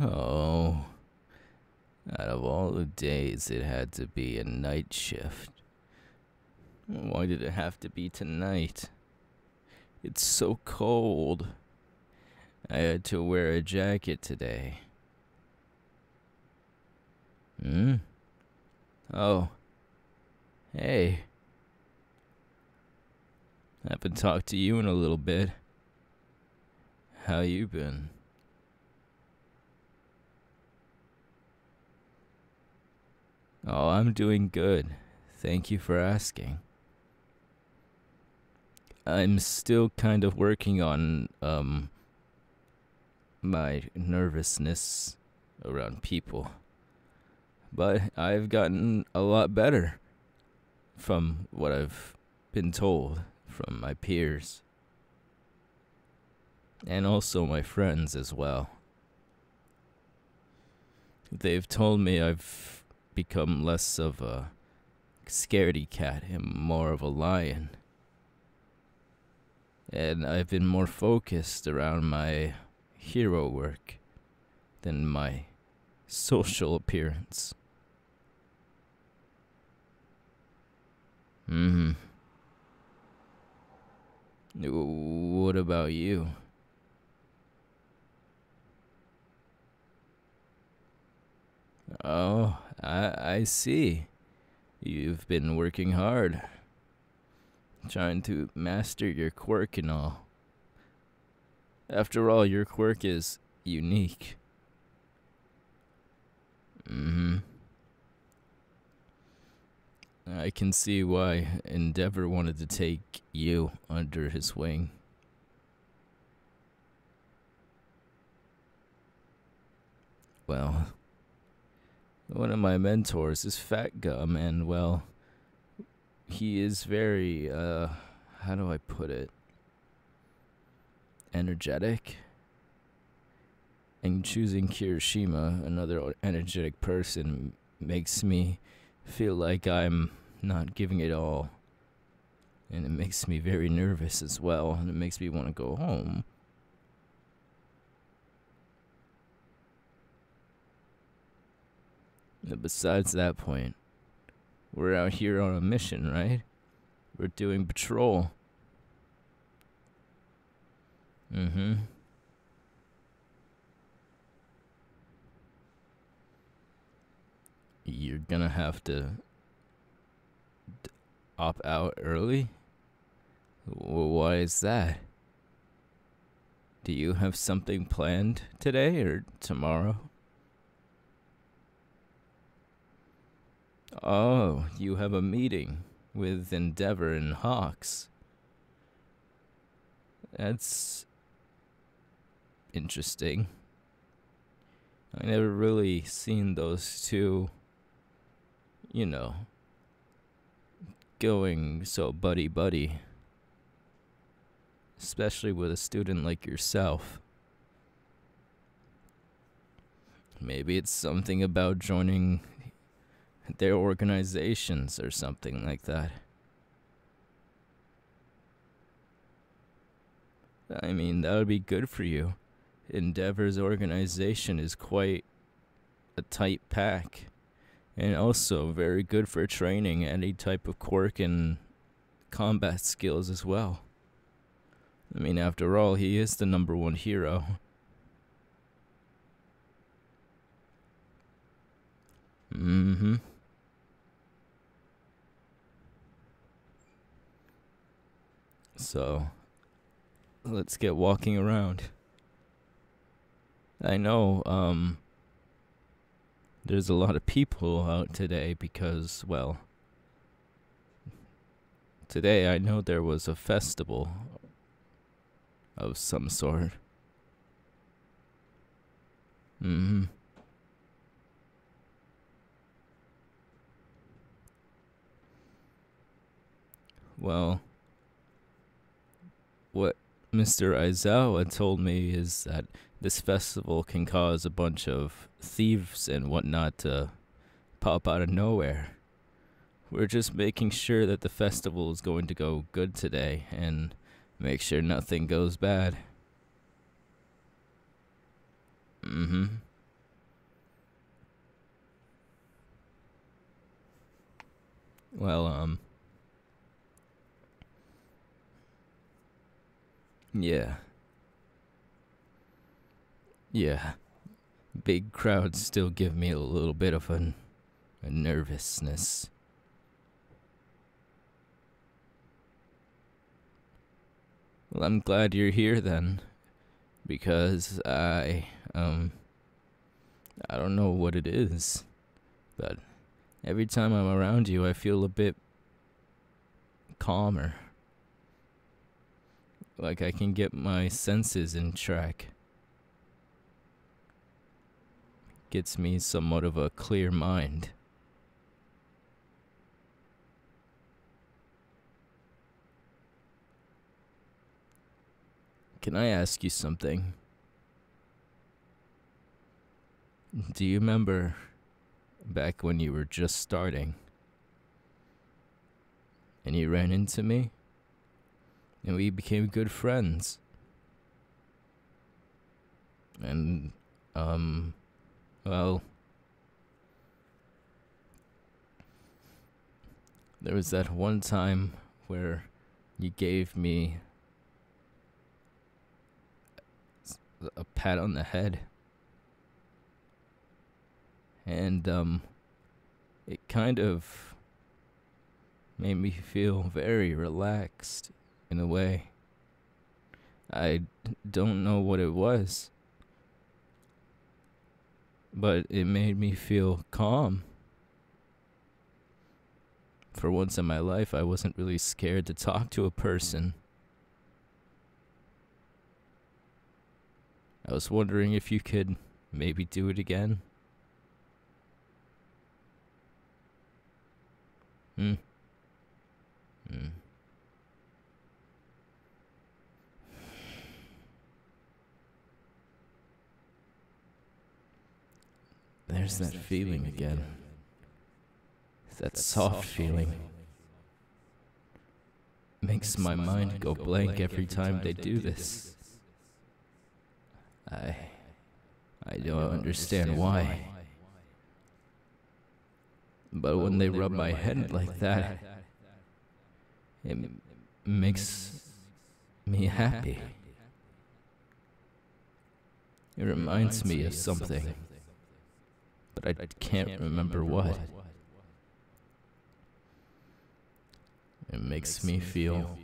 Oh. Out of all the days, it had to be a night shift. Why did it have to be tonight? It's so cold. I had to wear a jacket today. Hmm? Oh. Hey. I haven't talked to you in a little bit. How you been? Oh, I'm doing good. Thank you for asking. I'm still kind of working on um my nervousness around people. But I've gotten a lot better from what I've been told from my peers and also my friends as well. They've told me I've become less of a scaredy cat and more of a lion. And I've been more focused around my hero work than my social appearance. Hmm. What about you? Oh, I see. You've been working hard. Trying to master your quirk and all. After all, your quirk is unique. Mm-hmm. I can see why Endeavor wanted to take you under his wing. Well, one of my mentors is Fat Gum, and well, he is very, uh, how do I put it? Energetic. And choosing Kirishima, another energetic person, makes me feel like I'm not giving it all. And it makes me very nervous as well, and it makes me want to go home. And besides that point, we're out here on a mission, right? We're doing patrol. Mm hmm. You're gonna have to opt out early? Why is that? Do you have something planned today or tomorrow? Oh, you have a meeting with Endeavor and Hawks. That's interesting. I never really seen those two, you know, going so buddy buddy. Especially with a student like yourself. Maybe it's something about joining their organizations or something like that. I mean, that would be good for you. Endeavor's organization is quite a tight pack, and also very good for training any type of quirk and combat skills as well. I mean, after all, he is the number one hero. Mm hmm. So, let's get walking around. I know, um, there's a lot of people out today because, well, today I know there was a festival of some sort. Mm hmm. Well, what Mr. Aizawa told me is that this festival can cause a bunch of thieves and whatnot to pop out of nowhere. We're just making sure that the festival is going to go good today and make sure nothing goes bad. Mm hmm. Well, um, Yeah. Yeah. Big crowds still give me a little bit of an, a nervousness. Well, I'm glad you're here then. Because I, um. I don't know what it is. But every time I'm around you, I feel a bit calmer. Like I can get my senses in track. Gets me somewhat of a clear mind. Can I ask you something? Do you remember back when you were just starting and you ran into me and we became good friends? And, um, well, there was that one time where you gave me a pat on the head and um, it kind of made me feel very relaxed in a way. I don't know what it was, but it made me feel calm. For once in my life, I wasn't really scared to talk to a person. I was wondering if you could maybe do it again. Hmm. Hmm. There's that feeling again. That soft feeling. Makes my mind go blank every time they do this. I. I don't understand why. But when they rub my head like that, it makes me happy. It reminds me of something, but I can't remember what. It makes me feel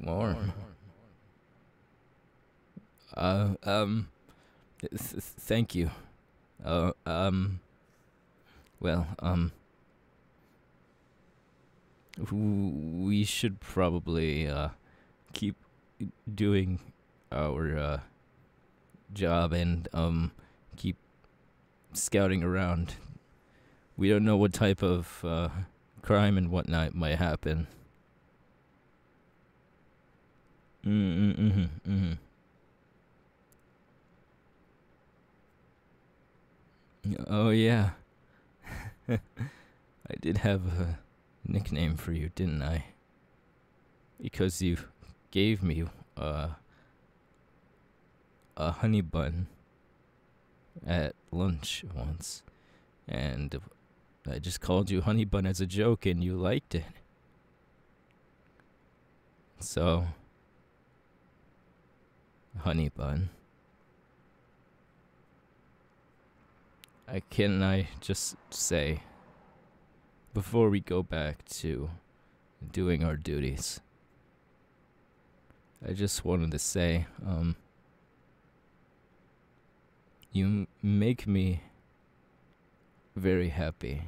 warm. Uh, um, th- thank you. Uh, um, well, um, we should probably uh, keep doing our uh, job and um, keep scouting around. We don't know what type of uh, crime and whatnot might happen. Mm mm mm mm. Oh yeah. I did have a nickname for you, didn't I? Because you gave me uh, a honey bun at lunch once, and I just called you honey bun as a joke, and you liked it. So, honey bun. I can I just say before we go back to doing our duties. I just wanted to say um you make me very happy.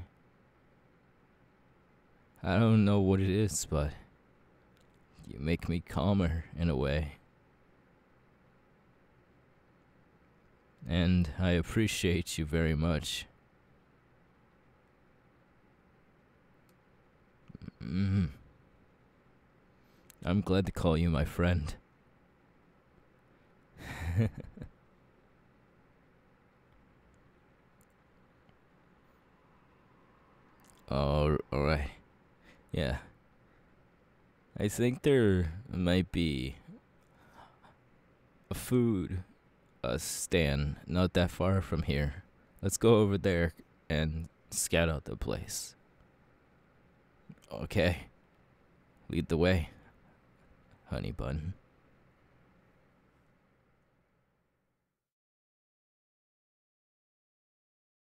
I don't know what it is, but you make me calmer in a way. and I appreciate you very much. Mm. I'm glad to call you my friend. oh, alright. Yeah. I think there might be a food a stand not that far from here. Let's go over there and scout out the place. Okay. Lead the way, honey bun.